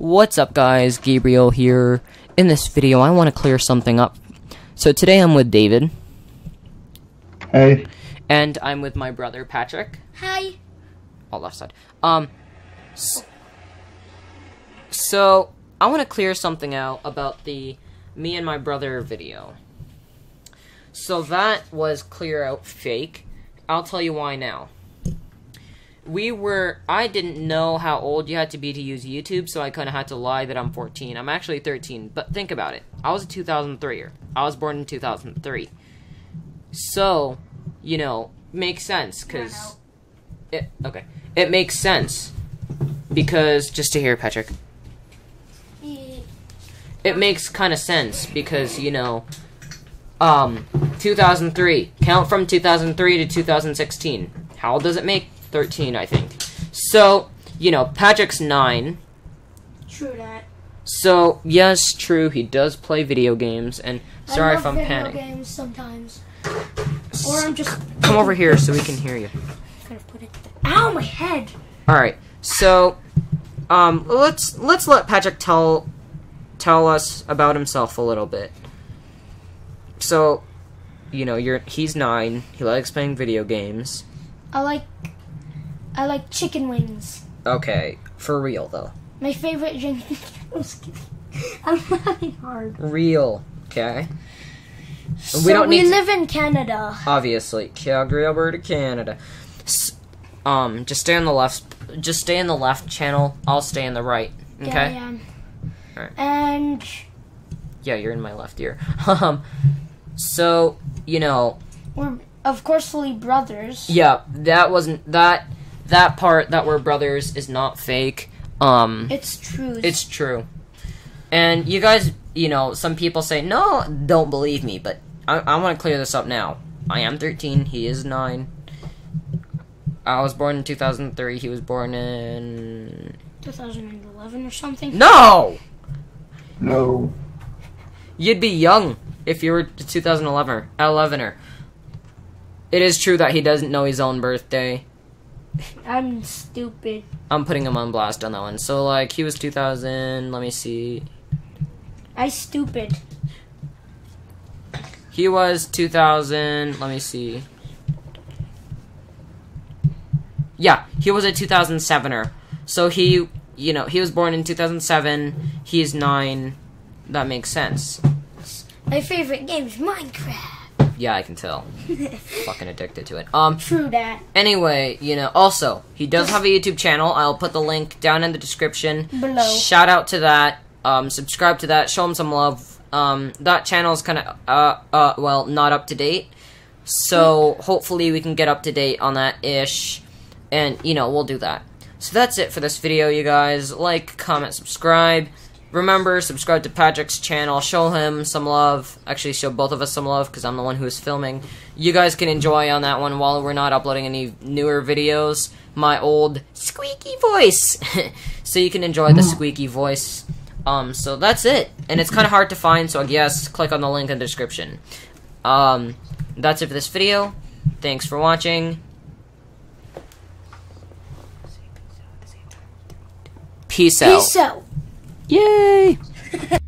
What's up guys, Gabriel here. In this video I want to clear something up. So today I'm with David. Hey. And I'm with my brother Patrick. Hi. Oh, left side. Um, so I want to clear something out about the me and my brother video. So that was clear out fake. I'll tell you why now. We were, I didn't know how old you had to be to use YouTube, so I kind of had to lie that I'm 14. I'm actually 13, but think about it. I was a 2003er. I was born in 2003. So, you know, makes sense, because it okay. It makes sense because just to hear Patrick. It makes kind of sense because you know, um, 2003. Count from 2003 to 2016. How old does it make? 13, I think. So you know, Patrick's nine. True that. So yes, true. He does play video games, and sorry I if I'm video games sometimes. Or I'm just Come over here so we can hear you. gonna put it. Ow, my head. All right. So, um, let's let's let Patrick tell tell us about himself a little bit. So, you know, you're he's nine. He likes playing video games. I like. I like chicken wings. Okay, for real though. My favorite drink. I'm laughing hard. Real. Okay. So we don't we need to- live in Canada. Obviously, Calgary, Alberta, Canada. S- um, just stay on the left. Just stay in the left channel. I'll stay in the right. Okay. Yeah, I am. Alright. And Yeah, you're in my left ear. Um, so you know, we're of course fully brothers. Yeah, that wasn't that that part that we're brothers is not fake. Um It's true. it's true. And you guys, you know, some people say, "No, don't believe me," but I I want to clear this up now. I am 13, he is 9. I was born in 2003, he was born in 2011 or something. No! No. You'd be young if you were 2011er. 11er. It is true that he doesn't know his own birthday. I'm stupid. I'm putting him on blast on that one. So like he was 2000. Let me see. I stupid. He was 2000. Let me see. Yeah, he was a 2007er. So he, you know, he was born in 2007. He's nine. That makes sense. My favorite game is Minecraft. Yeah, I can tell. Fucking addicted to it. Um. True that. Anyway, you know. Also, he does have a YouTube channel. I'll put the link down in the description. Below. Shout out to that. Um, subscribe to that. Show him some love. Um, that channel is kind of uh uh well not up to date. So hopefully we can get up to date on that ish, and you know we'll do that. So that's it for this video, you guys. Like, comment, subscribe. Remember, subscribe to Patrick's channel. Show him some love. Actually, show both of us some love because I'm the one who is filming. You guys can enjoy on that one while we're not uploading any newer videos. My old squeaky voice, so you can enjoy the squeaky voice. Um, so that's it, and it's kind of hard to find. So I guess click on the link in the description. Um, that's it for this video. Thanks for watching. Peace out. Peace out. Yay!